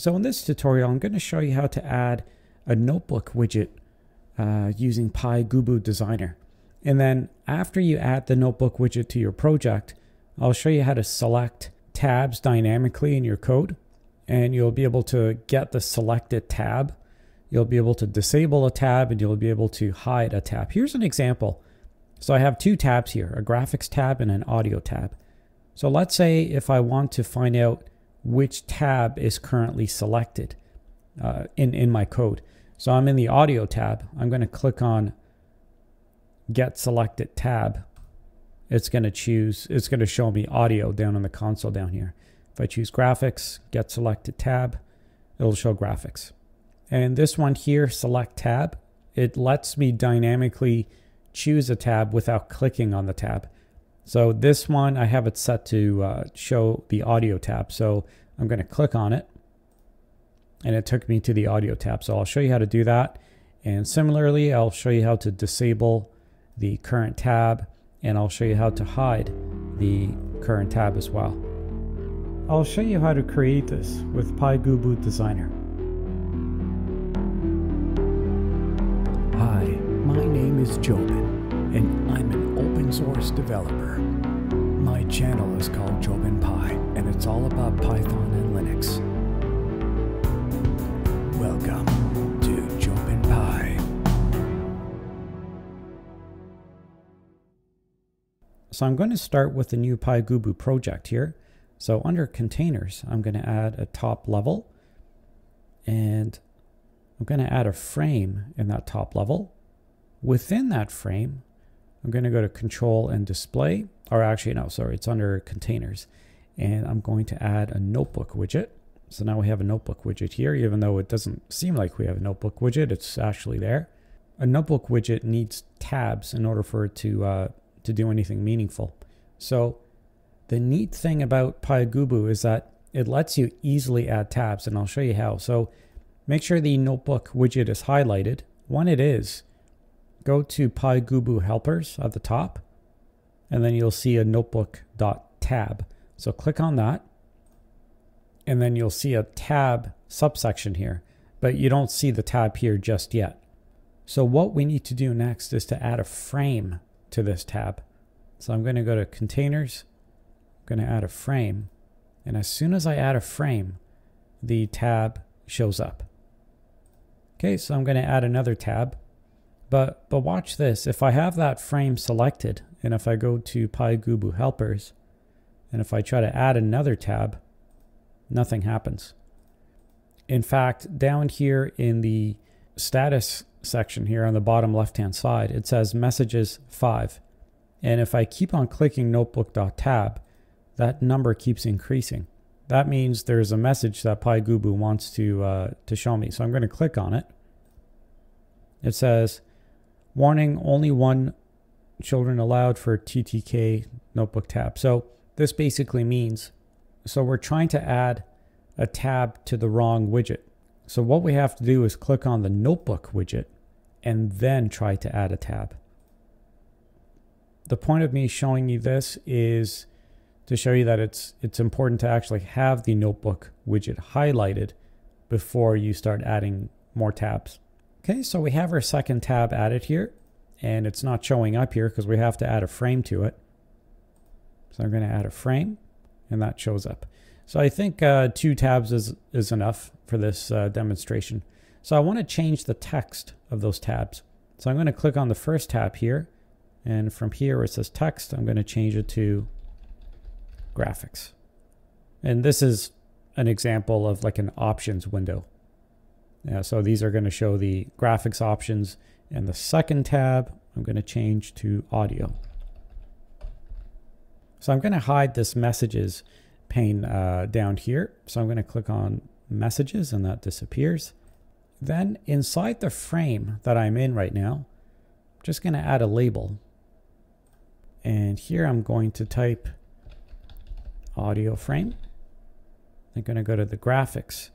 So in this tutorial, I'm going to show you how to add a notebook widget uh, using PyGubu Designer. And then after you add the notebook widget to your project, I'll show you how to select tabs dynamically in your code. And you'll be able to get the selected tab. You'll be able to disable a tab and you'll be able to hide a tab. Here's an example. So I have two tabs here, a graphics tab and an audio tab. So let's say if I want to find out which tab is currently selected uh, in, in my code. So I'm in the audio tab. I'm going to click on get selected tab. It's going to choose, it's going to show me audio down in the console down here. If I choose graphics, get selected tab, it'll show graphics. And this one here, select tab, it lets me dynamically choose a tab without clicking on the tab. So this one, I have it set to uh, show the audio tab. So I'm going to click on it and it took me to the audio tab. So I'll show you how to do that. And similarly, I'll show you how to disable the current tab and I'll show you how to hide the current tab as well. I'll show you how to create this with PyGubu Designer. Hi, my name is Jobin and I'm an open source developer. My channel is called JobinPy, and it's all about Python and Linux. Welcome to JobinPy. So I'm going to start with the new PyGubu project here. So under containers, I'm going to add a top level and I'm going to add a frame in that top level. Within that frame, I'm going to go to control and display, or actually, no, sorry, it's under containers. And I'm going to add a notebook widget. So now we have a notebook widget here, even though it doesn't seem like we have a notebook widget, it's actually there. A notebook widget needs tabs in order for it to, uh, to do anything meaningful. So the neat thing about PyGubu is that it lets you easily add tabs, and I'll show you how. So make sure the notebook widget is highlighted. When it is, go to PyGubu helpers at the top, and then you'll see a notebook.tab. So click on that, and then you'll see a tab subsection here, but you don't see the tab here just yet. So what we need to do next is to add a frame to this tab. So I'm going to go to containers, I'm going to add a frame, and as soon as I add a frame, the tab shows up. Okay, so I'm going to add another tab. But, but watch this. If I have that frame selected, and if I go to PyGubu helpers, and if I try to add another tab, nothing happens. In fact, down here in the status section here on the bottom left-hand side, it says messages 5. And if I keep on clicking notebook.tab, that number keeps increasing. That means there's a message that PyGubu wants to, uh, to show me. So I'm going to click on it. It says, Warning, only one children allowed for TTK notebook tab. So this basically means, so we're trying to add a tab to the wrong widget. So what we have to do is click on the notebook widget and then try to add a tab. The point of me showing you this is to show you that it's it's important to actually have the notebook widget highlighted before you start adding more tabs. Okay, so we have our second tab added here, and it's not showing up here because we have to add a frame to it. So I'm going to add a frame, and that shows up. So I think uh, two tabs is, is enough for this uh, demonstration. So I want to change the text of those tabs. So I'm going to click on the first tab here, and from here where it says text, I'm going to change it to graphics. And this is an example of like an options window. Yeah, so these are going to show the graphics options. And the second tab, I'm going to change to audio. So I'm going to hide this messages pane uh, down here. So I'm going to click on messages and that disappears. Then inside the frame that I'm in right now, I'm just going to add a label. And here I'm going to type audio frame. I'm going to go to the graphics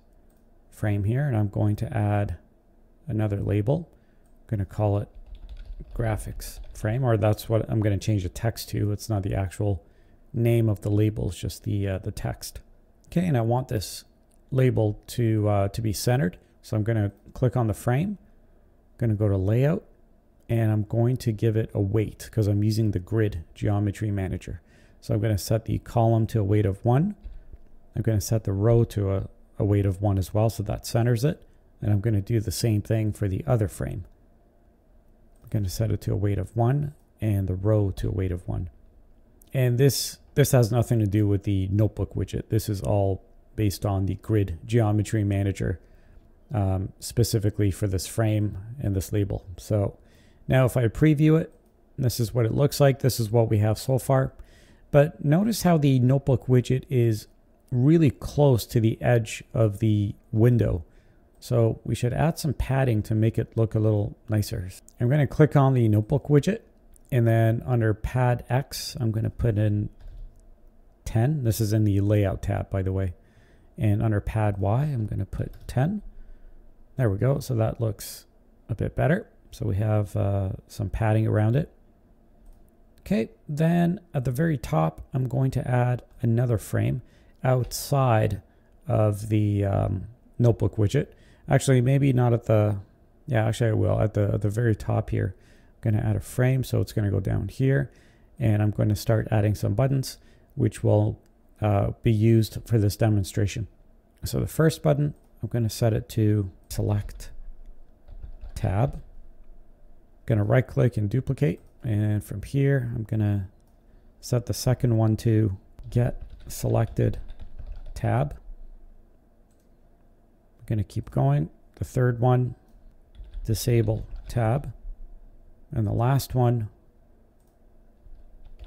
frame here and I'm going to add another label. I'm going to call it graphics frame or that's what I'm going to change the text to. It's not the actual name of the label, it's just the, uh, the text. Okay, and I want this label to uh, to be centered. So I'm going to click on the frame, I'm going to go to layout, and I'm going to give it a weight because I'm using the grid geometry manager. So I'm going to set the column to a weight of one. I'm going to set the row to a, a weight of one as well, so that centers it. And I'm going to do the same thing for the other frame. I'm going to set it to a weight of one and the row to a weight of one. And this this has nothing to do with the notebook widget. This is all based on the grid geometry manager um, specifically for this frame and this label. So now if I preview it, this is what it looks like. This is what we have so far. But notice how the notebook widget is really close to the edge of the window. So we should add some padding to make it look a little nicer. I'm going to click on the notebook widget and then under pad X, I'm going to put in 10. This is in the layout tab, by the way. And under pad Y, I'm going to put 10. There we go. So that looks a bit better. So we have uh, some padding around it. Okay, then at the very top, I'm going to add another frame outside of the um, notebook widget. Actually, maybe not at the, yeah, actually I will. At the, at the very top here, I'm going to add a frame. So it's going to go down here. And I'm going to start adding some buttons, which will uh, be used for this demonstration. So the first button, I'm going to set it to select tab. I'm going to right click and duplicate. And from here, I'm going to set the second one to get selected tab. I'm going to keep going. The third one, disable tab. And the last one,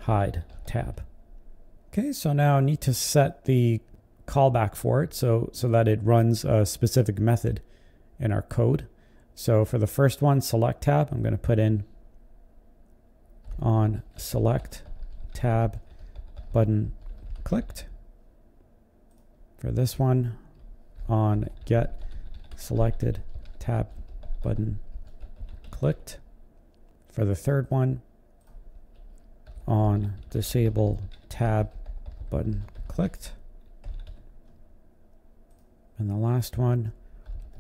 hide tab. Okay, so now I need to set the callback for it so, so that it runs a specific method in our code. So for the first one, select tab, I'm going to put in on select tab button clicked. For this one, on get selected tab button clicked. For the third one, on disable tab button clicked. And the last one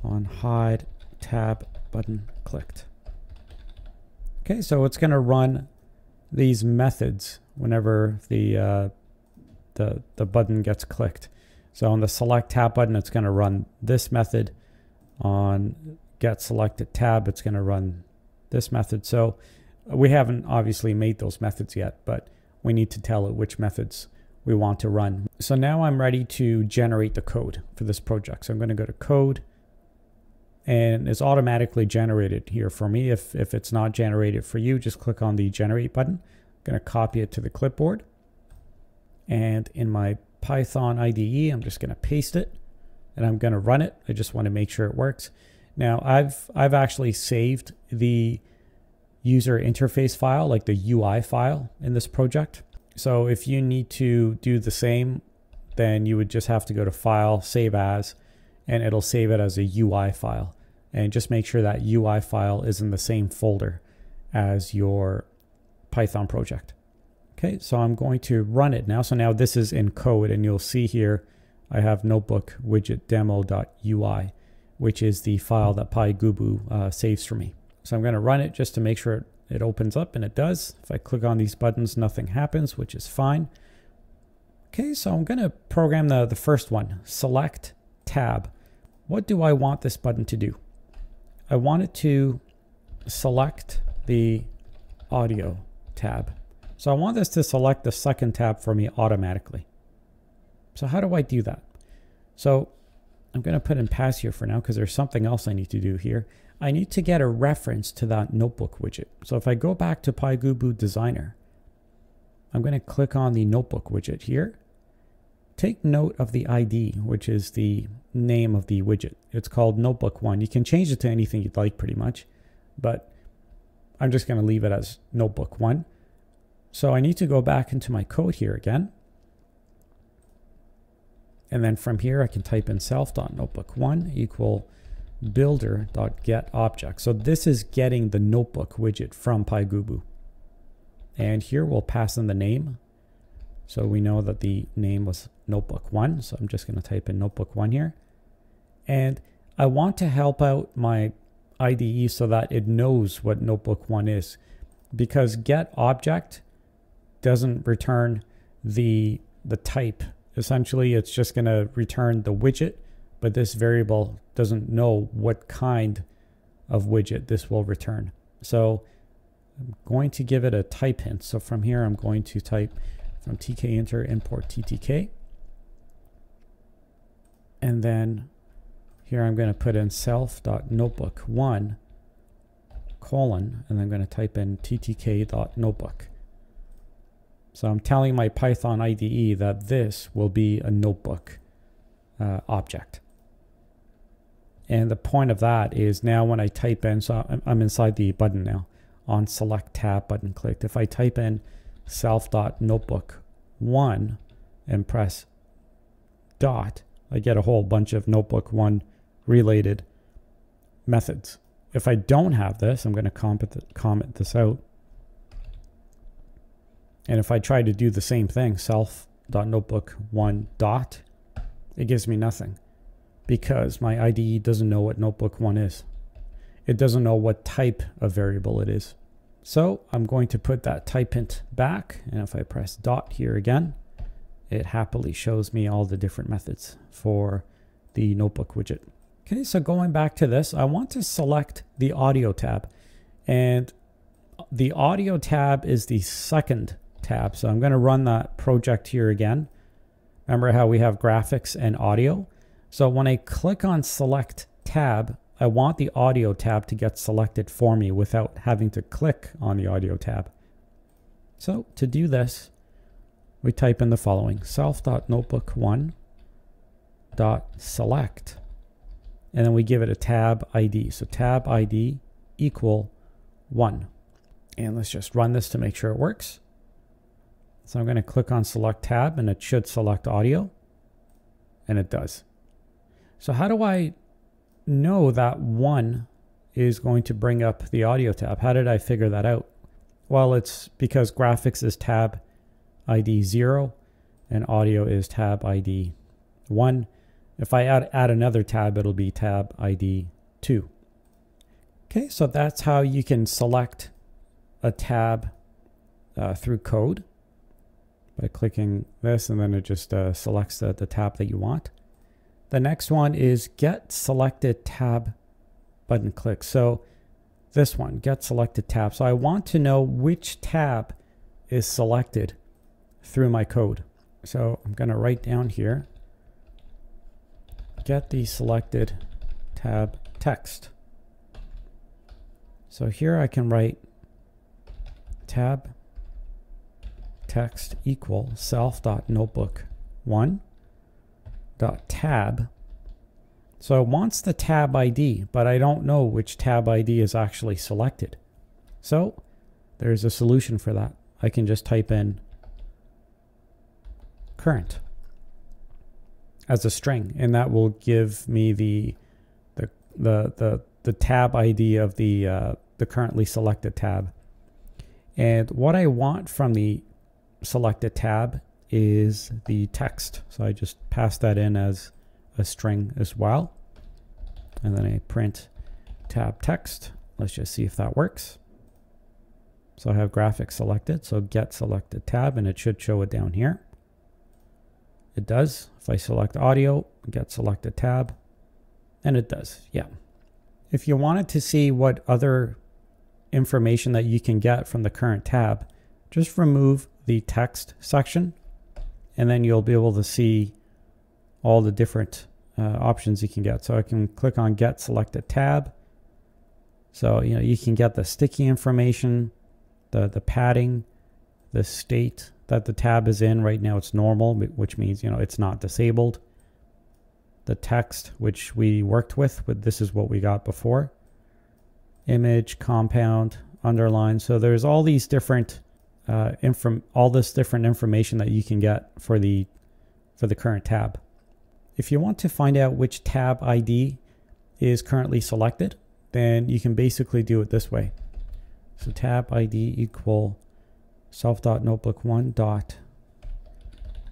on hide tab button clicked. Okay, so it's going to run these methods whenever the, uh, the, the button gets clicked. So on the select tab button, it's going to run this method. On get selected tab, it's going to run this method. So we haven't obviously made those methods yet, but we need to tell it which methods we want to run. So now I'm ready to generate the code for this project. So I'm going to go to code and it's automatically generated here for me. If, if it's not generated for you, just click on the generate button. I'm going to copy it to the clipboard. And in my Python IDE, I'm just going to paste it and I'm going to run it. I just want to make sure it works. Now I've, I've actually saved the user interface file, like the UI file in this project. So if you need to do the same, then you would just have to go to File, Save As, and it'll save it as a UI file. And just make sure that UI file is in the same folder as your Python project. Okay, so I'm going to run it now. So now this is in code, and you'll see here I have notebook widget demo.ui, which is the file that PyGubu uh, saves for me. So I'm going to run it just to make sure it opens up, and it does. If I click on these buttons, nothing happens, which is fine. Okay, so I'm going to program the, the first one, select tab. What do I want this button to do? I want it to select the audio tab. So I want this to select the second tab for me automatically. So how do I do that? So I'm going to put in pass here for now because there's something else I need to do here. I need to get a reference to that notebook widget. So if I go back to PyGubu Designer, I'm going to click on the notebook widget here. Take note of the ID, which is the name of the widget. It's called Notebook 1. You can change it to anything you'd like pretty much, but I'm just going to leave it as Notebook 1. So I need to go back into my code here again. And then from here, I can type in self.notebook1 equal builder.getObject. So this is getting the notebook widget from PyGubu. And here we'll pass in the name. So we know that the name was notebook1. So I'm just going to type in notebook1 here. And I want to help out my IDE so that it knows what notebook one is because get object doesn't return the the type. Essentially, it's just going to return the widget, but this variable doesn't know what kind of widget this will return. So I'm going to give it a type hint. So from here, I'm going to type from tkinter import ttk. And then here I'm going to put in self.notebook1 colon, and I'm going to type in ttk.notebook. So I'm telling my Python IDE that this will be a notebook uh, object. And the point of that is now when I type in, so I'm, inside the button now on select tab button clicked. If I type in self.notebook1 and press dot, I get a whole bunch of notebook one related methods. If I don't have this, I'm going to comment, comment this out. And if I try to do the same thing, self.notebook1 dot, it gives me nothing because my IDE doesn't know what notebook one is. It doesn't know what type of variable it is. So I'm going to put that type hint back. And if I press dot here again, it happily shows me all the different methods for the notebook widget. Okay, so going back to this, I want to select the audio tab. And the audio tab is the second tab. So I'm going to run that project here again. Remember how we have graphics and audio? So when I click on select tab, I want the audio tab to get selected for me without having to click on the audio tab. So to do this, we type in the following self.notebook1 dot select and then we give it a tab ID. So tab ID equal one. And let's just run this to make sure it works. So I'm going to click on select tab and it should select audio and it does. So how do I know that one is going to bring up the audio tab? How did I figure that out? Well, it's because graphics is tab ID 0 and audio is tab ID 1 if I add, add another tab, it'll be tab ID 2. Okay, so that's how you can select a tab uh, through code by clicking this and then it just uh, selects the, the tab that you want. The next one is get selected tab button click. So this one, get selected tab. So I want to know which tab is selected through my code. So I'm going to write down here get the selected tab text. So here I can write tab text equal self dot notebook one dot tab. So it wants the tab ID, but I don't know which tab ID is actually selected. So there's a solution for that. I can just type in current as a string, and that will give me the the the the, the tab ID of the uh, the currently selected tab. And what I want from the selected tab is the text. So I just pass that in as a string as well. And then I print tab text. Let's just see if that works. So I have graphics selected. So get selected tab and it should show it down here. It does. If I select audio, get selected tab, and it does. Yeah. If you wanted to see what other information that you can get from the current tab, just remove the text section and then you'll be able to see all the different uh, options you can get. So I can click on get selected tab. So, you know, you can get the sticky information, the, the padding, the state, that the tab is in. Right now it's normal, which means, you know, it's not disabled. The text, which we worked with, with this is what we got before. Image, compound, underline. So there's all these different uh, inform all this different information that you can get for the for the current tab. If you want to find out which tab ID is currently selected, then you can basically do it this way. So tab ID equal self.notebook1 dot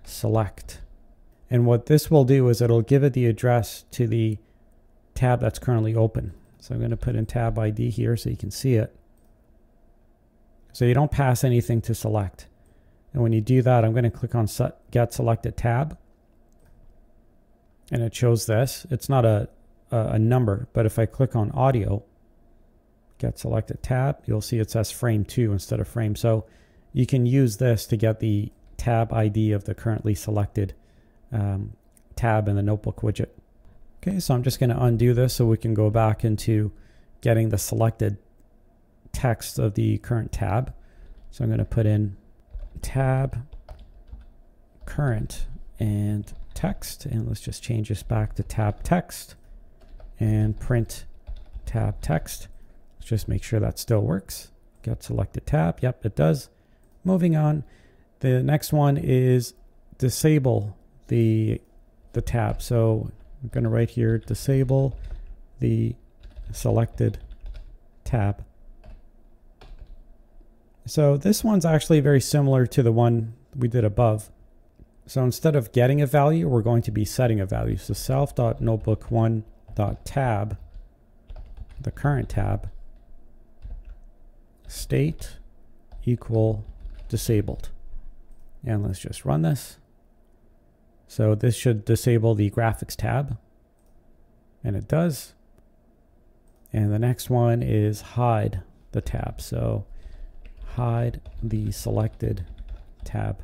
select. And what this will do is it'll give it the address to the tab that's currently open. So I'm going to put in tab ID here so you can see it. So you don't pass anything to select. And when you do that, I'm going to click on get selected tab. And it shows this. It's not a, a, number, but if I click on audio, get selected tab, you'll see it says frame 2 instead of frame. So you can use this to get the tab ID of the currently selected um, tab in the notebook widget. Okay, so I'm just going to undo this so we can go back into getting the selected text of the current tab. So I'm going to put in tab current and text and let's just change this back to tab text and print tab text. Let's just make sure that still works. Get selected tab. Yep, it does. Moving on. The next one is disable the the tab. So I'm going to write here disable the selected tab. So this one's actually very similar to the one we did above. So instead of getting a value, we're going to be setting a value. So self.notebook1.tab, the current tab, state equal disabled. And let's just run this. So this should disable the graphics tab. And it does. And the next one is hide the tab. So hide the selected tab.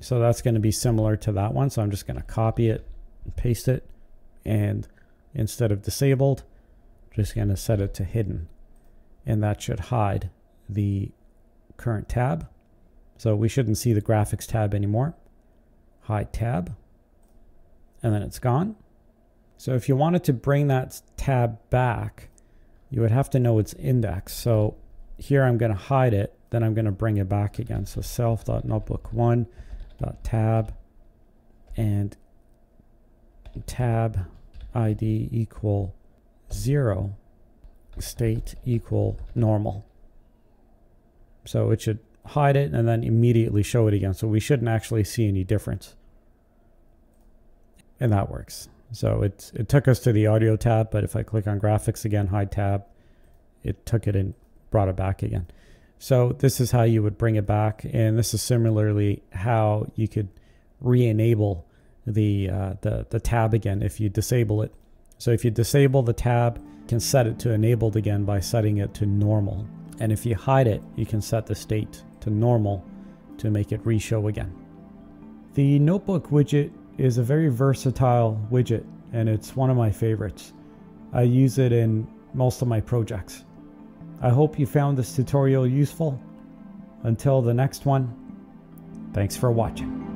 So that's going to be similar to that one. So I'm just going to copy it paste it. And instead of disabled, just going to set it to hidden. And that should hide the current tab. So we shouldn't see the graphics tab anymore hide tab, and then it's gone. So if you wanted to bring that tab back, you would have to know its index. So here I'm going to hide it, then I'm going to bring it back again. So self.notebook1.tab and tab ID equal 0, state equal normal. So it should hide it and then immediately show it again. So we shouldn't actually see any difference and that works. So it, it took us to the audio tab, but if I click on graphics again, hide tab, it took it and brought it back again. So this is how you would bring it back. And this is similarly how you could re-enable the, uh, the, the tab again if you disable it. So if you disable the tab, you can set it to enabled again by setting it to normal. And if you hide it, you can set the state to normal to make it re-show again. The notebook widget is a very versatile widget and it's one of my favorites. I use it in most of my projects. I hope you found this tutorial useful. Until the next one, thanks for watching.